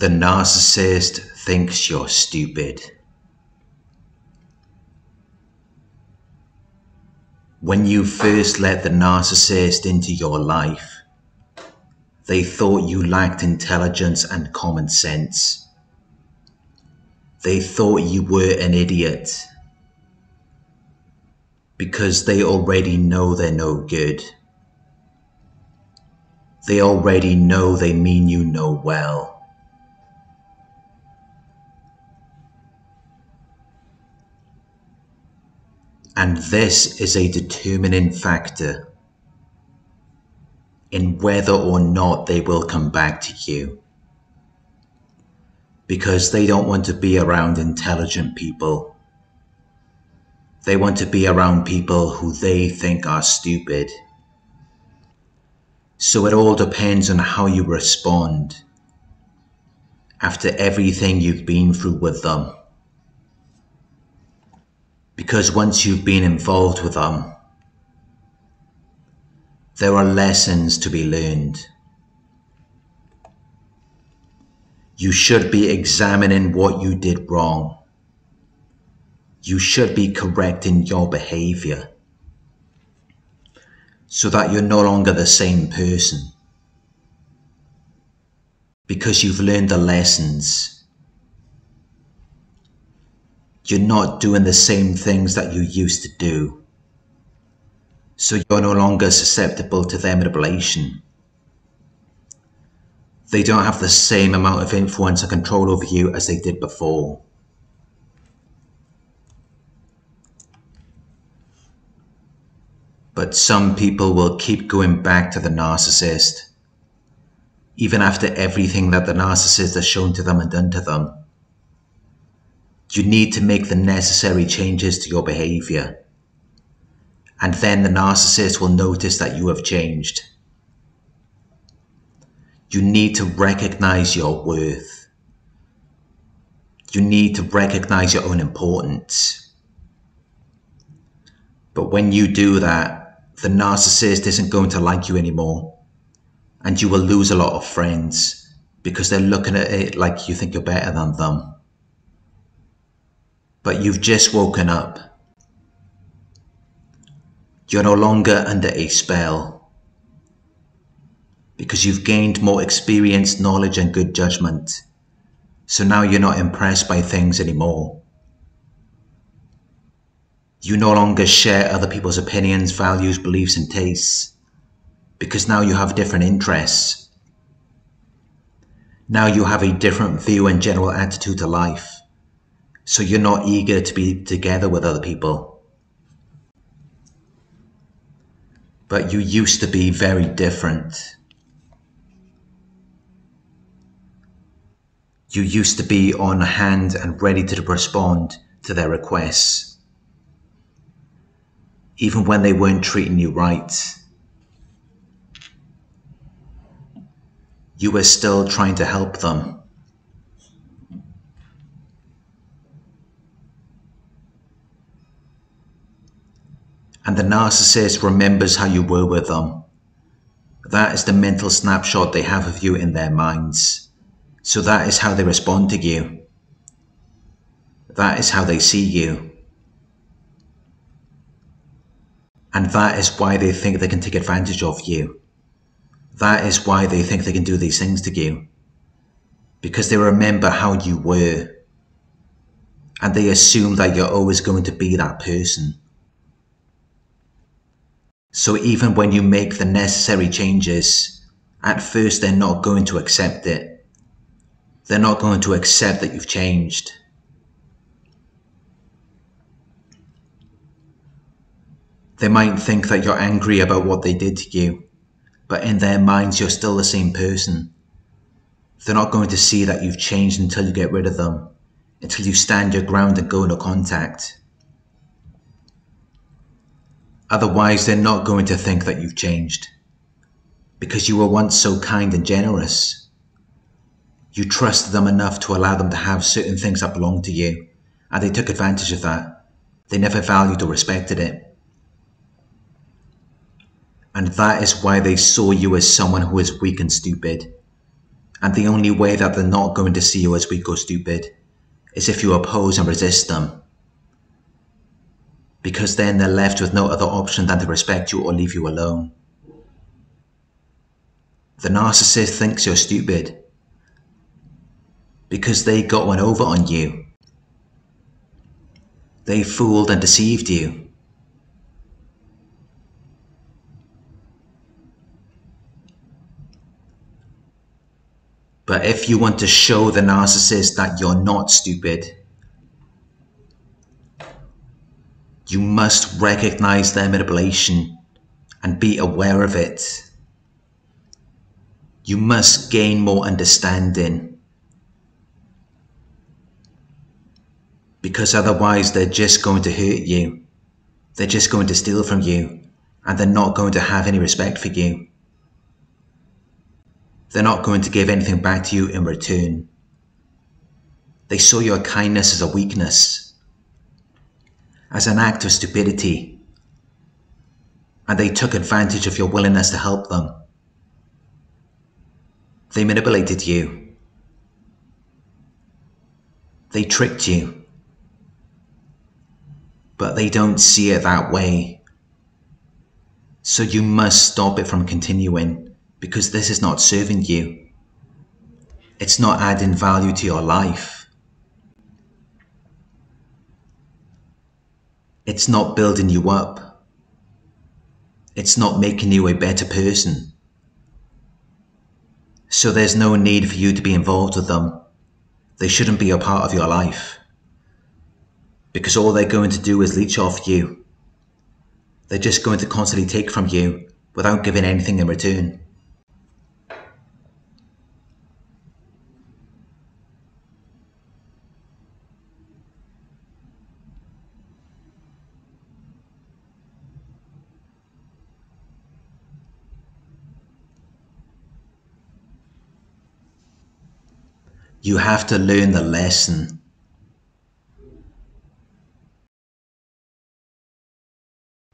The narcissist thinks you're stupid. When you first let the narcissist into your life, they thought you lacked intelligence and common sense. They thought you were an idiot because they already know they're no good. They already know they mean you no well. And this is a determining factor in whether or not they will come back to you. Because they don't want to be around intelligent people. They want to be around people who they think are stupid. So it all depends on how you respond after everything you've been through with them. Because once you've been involved with them, there are lessons to be learned. You should be examining what you did wrong. You should be correcting your behavior so that you're no longer the same person. Because you've learned the lessons you're not doing the same things that you used to do. So you're no longer susceptible to their manipulation. They don't have the same amount of influence and control over you as they did before. But some people will keep going back to the narcissist, even after everything that the narcissist has shown to them and done to them you need to make the necessary changes to your behavior. And then the narcissist will notice that you have changed. You need to recognize your worth. You need to recognize your own importance. But when you do that, the narcissist isn't going to like you anymore. And you will lose a lot of friends because they're looking at it like you think you're better than them but you've just woken up. You're no longer under a spell because you've gained more experience, knowledge, and good judgment. So now you're not impressed by things anymore. You no longer share other people's opinions, values, beliefs, and tastes because now you have different interests. Now you have a different view and general attitude to life. So you're not eager to be together with other people. But you used to be very different. You used to be on hand and ready to respond to their requests. Even when they weren't treating you right. You were still trying to help them. And the narcissist remembers how you were with them. That is the mental snapshot they have of you in their minds. So that is how they respond to you. That is how they see you. And that is why they think they can take advantage of you. That is why they think they can do these things to you. Because they remember how you were. And they assume that you're always going to be that person. So even when you make the necessary changes, at first they're not going to accept it. They're not going to accept that you've changed. They might think that you're angry about what they did to you, but in their minds you're still the same person. They're not going to see that you've changed until you get rid of them, until you stand your ground and go no contact. Otherwise, they're not going to think that you've changed. Because you were once so kind and generous. You trusted them enough to allow them to have certain things that belonged to you, and they took advantage of that. They never valued or respected it. And that is why they saw you as someone who is weak and stupid, And the only way that they're not going to see you as weak or stupid is if you oppose and resist them. Because then they're left with no other option than to respect you or leave you alone. The narcissist thinks you're stupid because they got one over on you. They fooled and deceived you. But if you want to show the narcissist that you're not stupid, you must recognize their manipulation and be aware of it. You must gain more understanding. Because otherwise, they're just going to hurt you. They're just going to steal from you. And they're not going to have any respect for you. They're not going to give anything back to you in return. They saw your kindness as a weakness, as an act of stupidity, and they took advantage of your willingness to help them. They manipulated you. They tricked you. But they don't see it that way. So you must stop it from continuing because this is not serving you. It's not adding value to your life. It's not building you up. It's not making you a better person. So there's no need for you to be involved with them. They shouldn't be a part of your life. Because all they're going to do is leech off you. They're just going to constantly take from you without giving anything in return. You have to learn the lesson.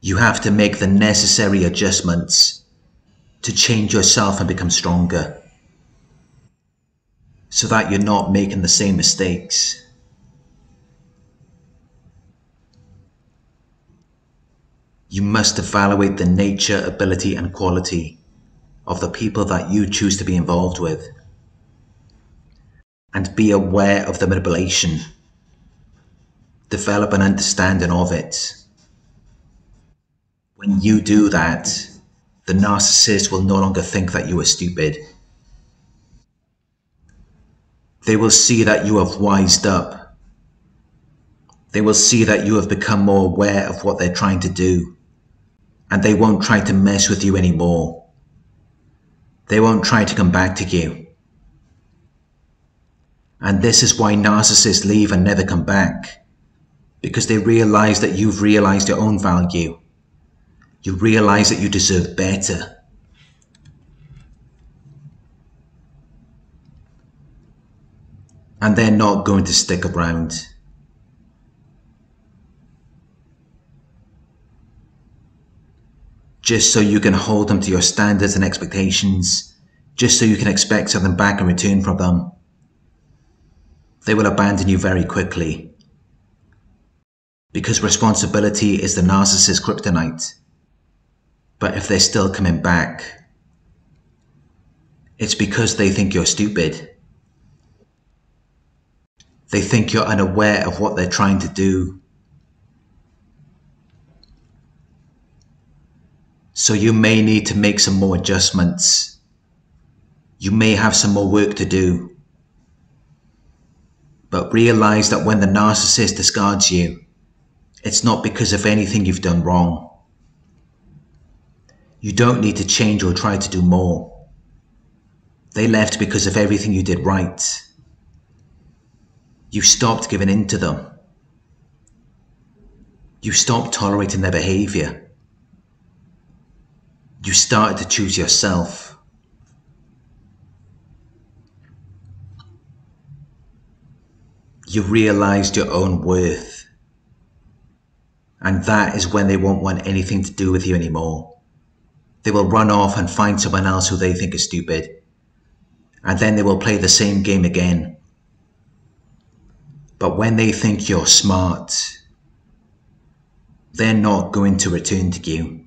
You have to make the necessary adjustments to change yourself and become stronger so that you're not making the same mistakes. You must evaluate the nature, ability, and quality of the people that you choose to be involved with and be aware of the manipulation. Develop an understanding of it. When you do that, the narcissist will no longer think that you are stupid. They will see that you have wised up. They will see that you have become more aware of what they're trying to do. And they won't try to mess with you anymore. They won't try to come back to you. And this is why narcissists leave and never come back. Because they realize that you've realized your own value. You realize that you deserve better. And they're not going to stick around. Just so you can hold them to your standards and expectations. Just so you can expect something back in return from them they will abandon you very quickly. Because responsibility is the narcissist's kryptonite. But if they're still coming back, it's because they think you're stupid. They think you're unaware of what they're trying to do. So you may need to make some more adjustments. You may have some more work to do. But realize that when the narcissist discards you, it's not because of anything you've done wrong. You don't need to change or try to do more. They left because of everything you did right. You stopped giving in to them. You stopped tolerating their behavior. You started to choose yourself. You realized your own worth. And that is when they won't want anything to do with you anymore. They will run off and find someone else who they think is stupid. and then they will play the same game again. But when they think you're smart, they're not going to return to you.